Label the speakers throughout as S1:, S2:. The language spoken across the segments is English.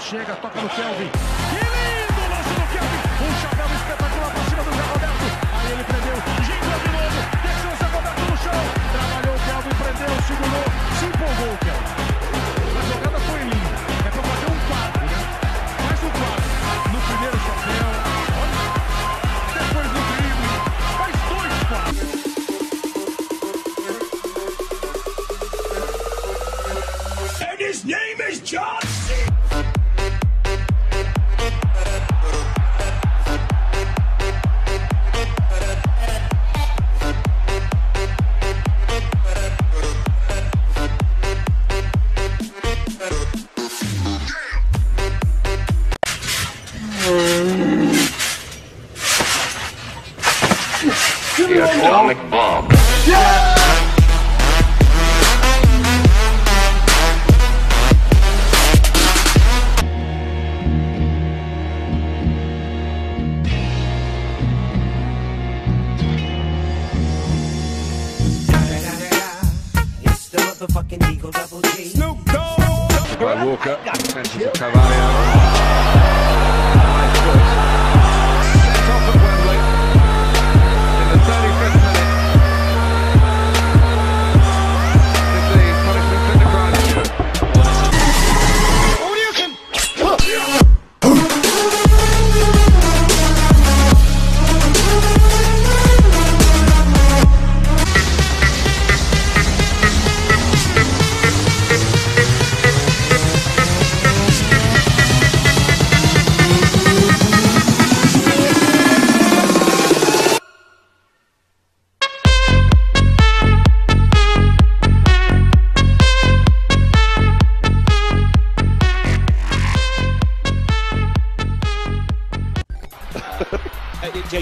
S1: chega, toca no Kelvin. Que lindo lance do Kelvin. Um chapéu espetacular pra cima do Zé Roberto. Aí ele prendeu, ginga de novo. Deixou o Zé Roberto no chão. Trabalhou o Kelvin, prendeu, segurou. Se empolgou o Kelvin. A jogada foi linda. É pra fazer um quadro, né? Faz um quadro. No primeiro chapéu. Depois do drible. Faz dois quadros.
S2: His name is John
S3: motherfucking Eagle Double G.
S1: Snoop Dogg.
S4: by Walker. Centre to Cavalier. Nice choice. Sent off at Wembley in the 35th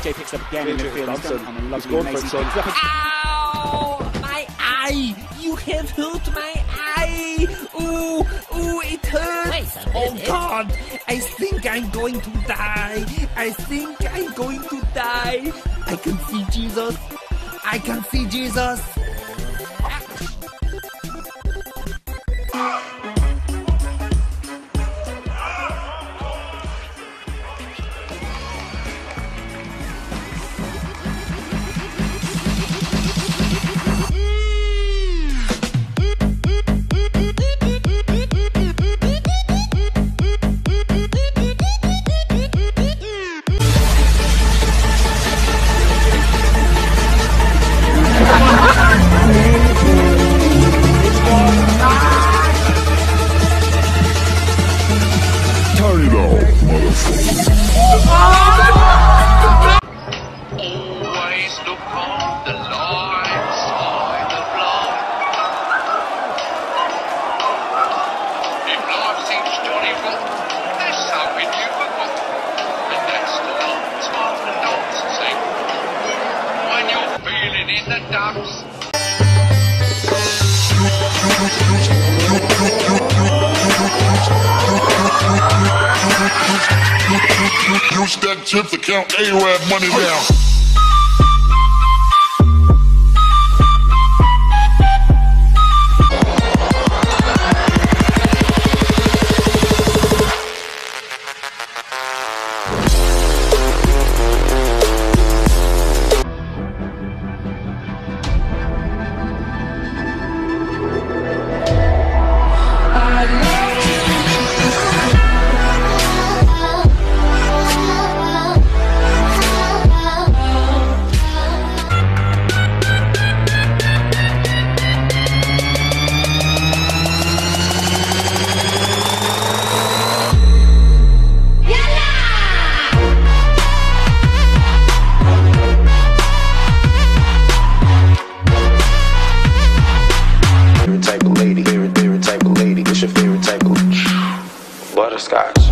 S5: JJ picks up again in
S4: JJ
S5: midfield. He's
S4: Thompson.
S5: done on a lovely
S4: gone for it,
S5: amazing
S4: son.
S5: pick.
S6: Ow! My eye! You have hurt my eye! Ooh, ooh, it hurts! oh God! I think I'm going to die! I think I'm going to die! I can see Jesus! I can see Jesus!
S7: Use that tip to count A-Rab money down.
S8: Butterscotch?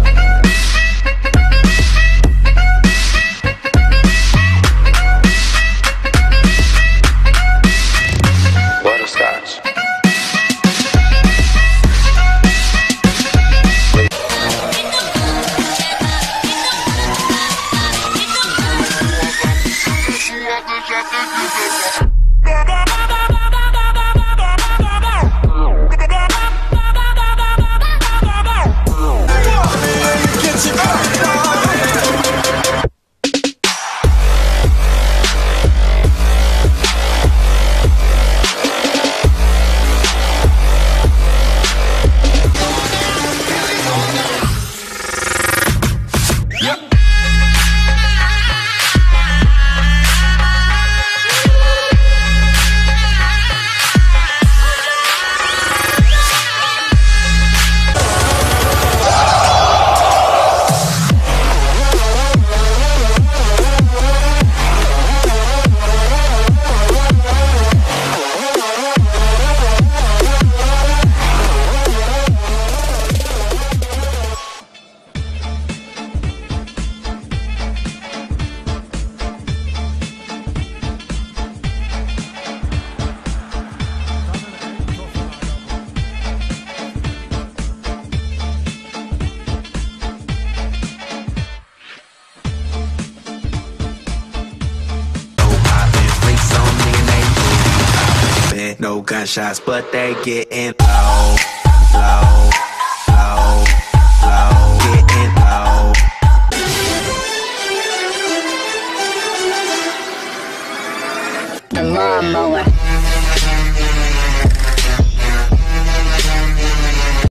S6: Gunshots, but they getting low, low.